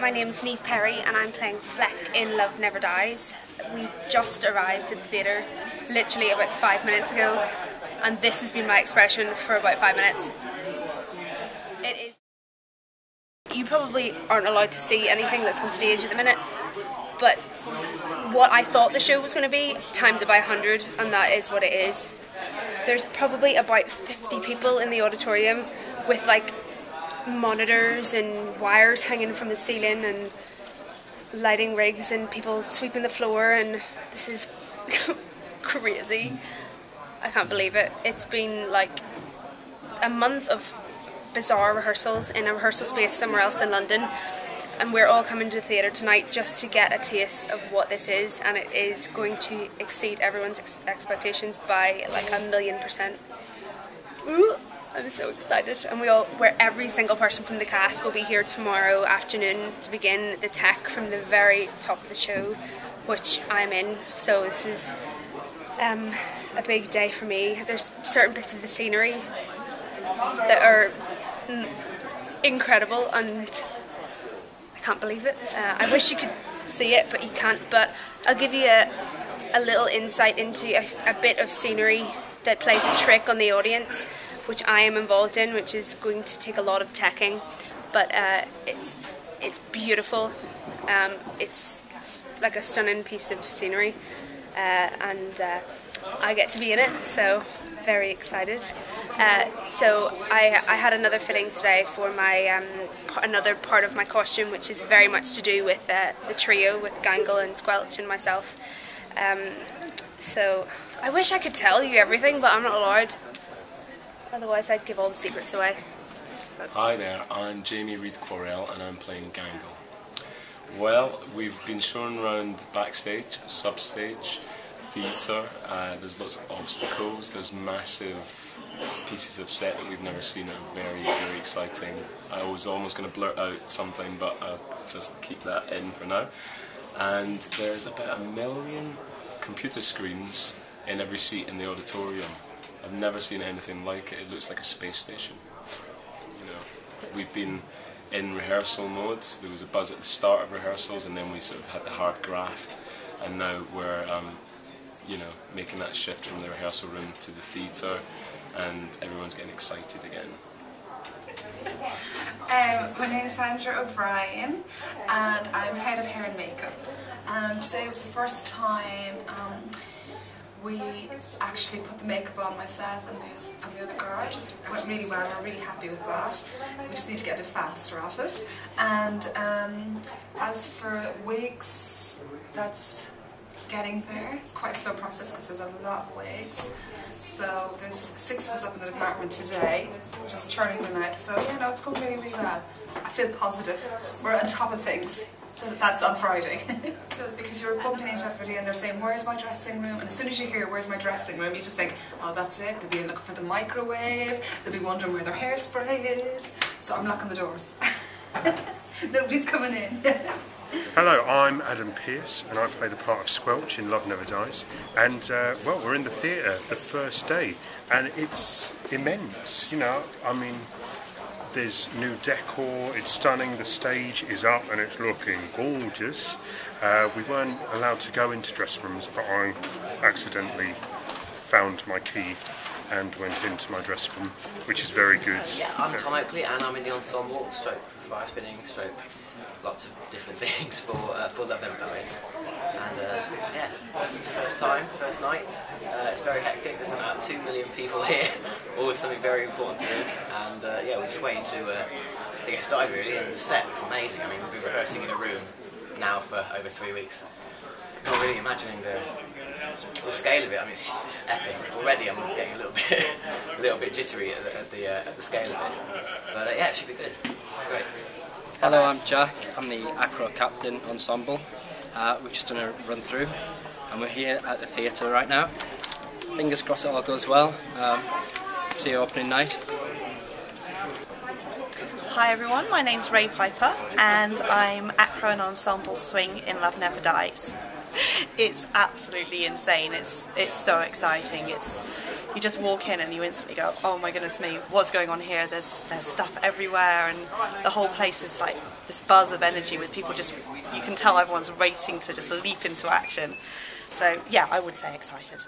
my name's Niamh Perry and I'm playing Fleck in Love Never Dies. We've just arrived at the theatre literally about five minutes ago and this has been my expression for about five minutes. It is. You probably aren't allowed to see anything that's on stage at the minute, but what I thought the show was going to be times it by 100 and that is what it is. There's probably about 50 people in the auditorium with like monitors and wires hanging from the ceiling and lighting rigs and people sweeping the floor and this is crazy. I can't believe it. It's been like a month of bizarre rehearsals in a rehearsal space somewhere else in London and we're all coming to the theatre tonight just to get a taste of what this is and it is going to exceed everyone's ex expectations by like a million percent. Ooh. I'm so excited, and we all, where every single person from the cast will be here tomorrow afternoon to begin the tech from the very top of the show, which I'm in. So this is um, a big day for me. There's certain bits of the scenery that are incredible, and I can't believe it. Uh, I wish you could see it, but you can't. But I'll give you a, a little insight into a, a bit of scenery that plays a trick on the audience which I am involved in, which is going to take a lot of teching, but uh, it's it's beautiful. Um, it's, it's, like a stunning piece of scenery, uh, and uh, I get to be in it, so very excited. Uh, so I, I had another fitting today for my um, another part of my costume, which is very much to do with uh, the trio with Gangle and Squelch and myself. Um, so I wish I could tell you everything, but I'm not allowed. Otherwise, I'd give all the secrets away. But Hi there, I'm Jami Reid Quarrell and I'm playing Gangle. Well, we've been shown around backstage, substage, theatre, uh, there's lots of obstacles, there's massive pieces of set that we've never seen that are very, very exciting. I was almost going to blurt out something, but I'll just keep that in for now. And there's about a million computer screens in every seat in the auditorium. I've never seen anything like it. It looks like a space station. You know, we've been in rehearsal mode. There was a buzz at the start of rehearsals, and then we sort of had the hard graft, and now we're, um, you know, making that shift from the rehearsal room to the theatre, and everyone's getting excited again. Um, my name is Sandra O'Brien and I'm head of hair and makeup. Um, today was the first time um, we actually put the makeup on myself and, this, and the other girl. It just went really well. We're really happy with that. We just need to get a bit faster at it. And um, as for wigs, that's getting there. It's quite a slow process because there's a lot of wigs. So there's six of us up in the department today, just churning them out. So yeah, no, it's going really, really well. I feel positive. We're on top of things. That's on Friday. so it's because you're bumping into everybody and they're saying, where's my dressing room? And as soon as you hear, where's my dressing room, you just think, oh, that's it. They'll be looking for the microwave. They'll be wondering where their hairspray is. So I'm locking the doors. Nobody's coming in. Hello, I'm Adam Pearce and I play the part of Squelch in Love Never Dies. And, uh, well, we're in the theatre the first day and it's immense, you know, I mean, there's new decor, it's stunning, the stage is up and it's looking gorgeous. Uh, we weren't allowed to go into dressing rooms, but I accidentally found my key and went into my dressing room, which is very good. Yeah, I'm Tom Oakley and I'm in the ensemble, stroke fire spinning, stroke lots of different things for uh, for Love Never Dies. And uh, yeah, it's the first time, first night. Uh, it's very hectic. There's about two million people here, all with something very important to do. And uh, yeah, we're just waiting to uh, to get started really. And the set looks amazing. I mean, we've been rehearsing in a room now for over three weeks. Not really imagining the the scale of it. I mean, it's, it's epic. Already, I'm getting a little bit a little bit jittery at the at the, uh, at the scale of it. But yeah, it should be good. Great. Hello, I'm Jack. I'm the Acro Captain Ensemble. Uh, we've just done a run through and we're here at the theatre right now. Fingers crossed it all goes well. Um, see you opening night. Hi everyone, my name's Ray Piper and I'm Acro and Ensemble Swing in Love Never Dies. It's absolutely insane. It's it's so exciting. It's you just walk in and you instantly go, oh my goodness me, what's going on here? There's there's stuff everywhere, and the whole place is like this buzz of energy with people just. You can tell everyone's waiting to just leap into action. So yeah, I would say excited.